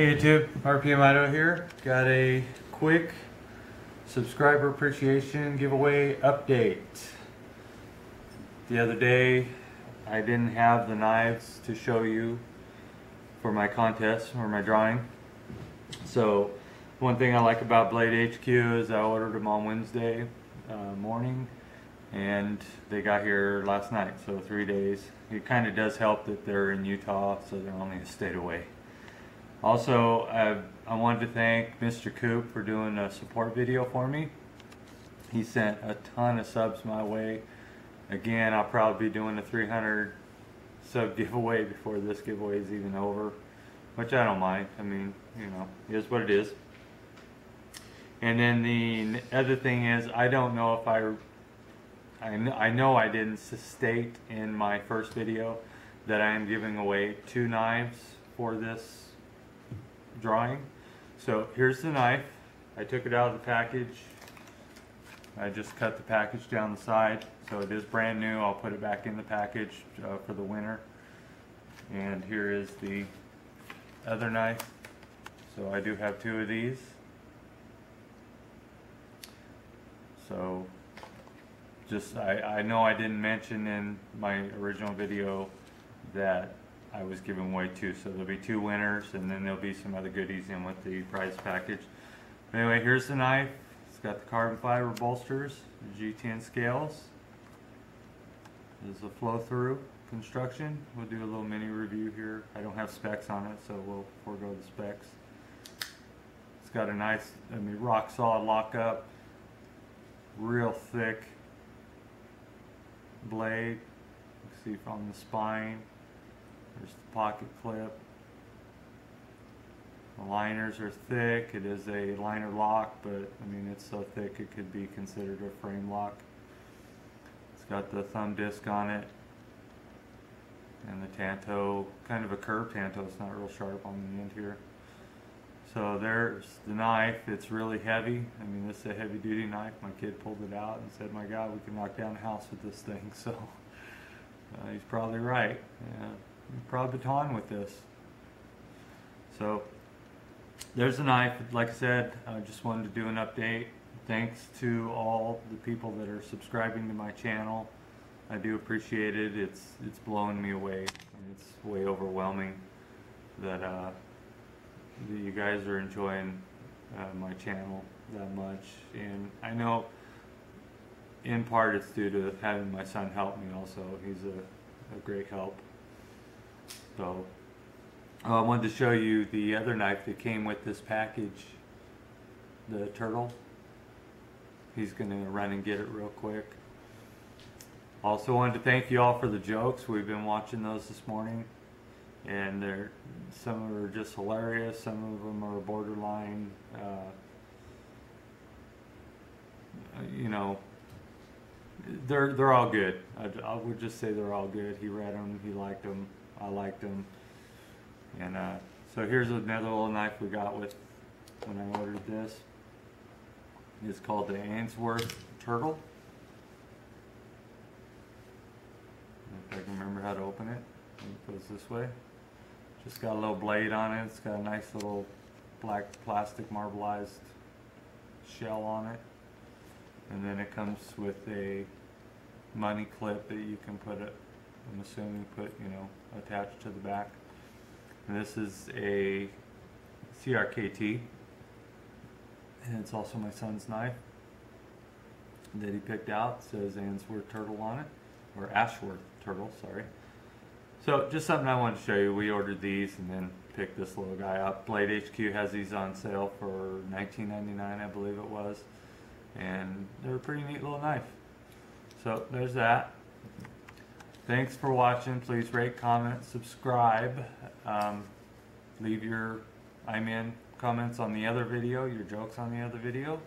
Hey YouTube, RPM Idaho here. Got a quick subscriber appreciation giveaway update. The other day I didn't have the knives to show you for my contest or my drawing. So one thing I like about Blade HQ is I ordered them on Wednesday uh, morning and they got here last night, so three days. It kind of does help that they're in Utah, so they're only a state away. Also, I, I wanted to thank Mr. Coop for doing a support video for me. He sent a ton of subs my way. Again, I'll probably be doing a 300 sub giveaway before this giveaway is even over, which I don't mind. I mean, you know, it is what it is. And then the other thing is, I don't know if I, I, I know I didn't state in my first video that I am giving away two knives for this drawing. So here's the knife. I took it out of the package. I just cut the package down the side. So it is brand new. I'll put it back in the package uh, for the winter. And here is the other knife. So I do have two of these. So just I, I know I didn't mention in my original video that I was giving away two. So there'll be two winners and then there'll be some other goodies in with the prize package. Anyway, here's the knife. It's got the carbon fiber bolsters, the G10 scales. This is a flow through construction. We'll do a little mini review here. I don't have specs on it, so we'll forego the specs. It's got a nice, I mean, rock solid lockup, real thick blade. You can see from the spine. There's the pocket clip. The liners are thick. It is a liner lock, but I mean it's so thick it could be considered a frame lock. It's got the thumb disc on it. And the tanto, kind of a curved tanto, it's not real sharp on the end here. So there's the knife, it's really heavy. I mean this is a heavy duty knife. My kid pulled it out and said, my God, we can knock down a house with this thing. So uh, he's probably right. Yeah probably baton with this. So there's a knife. Like I said, I just wanted to do an update. Thanks to all the people that are subscribing to my channel. I do appreciate it. It's it's blowing me away. It's way overwhelming that uh, that you guys are enjoying uh, my channel that much. And I know in part it's due to having my son help me also. He's a, a great help. So uh, I wanted to show you the other knife that came with this package, the turtle. He's going to run and get it real quick. Also wanted to thank you all for the jokes. We've been watching those this morning. And they're, some of them are just hilarious. Some of them are borderline, uh, you know, they're they're all good. I, I, would just say they're all good. He read them. He liked them. I liked them. And uh, so here's another little knife we got with when I ordered this. It's called the Ainsworth Turtle. If I can remember how to open it. It goes this way. Just got a little blade on it. It's got a nice little black plastic marbleized shell on it. And then it comes with a money clip that you can put it I'm assuming put, you know, attached to the back. And this is a CRKT. And it's also my son's knife that he picked out. It says Ainsworth Turtle on it. Or Ashworth Turtle, sorry. So just something I wanted to show you. We ordered these and then picked this little guy up. Blade HQ has these on sale for $19.99 I believe it was. And they're a pretty neat little knife. So there's that. Thanks for watching. Please rate, comment, subscribe. Um, leave your I'm in comments on the other video, your jokes on the other video.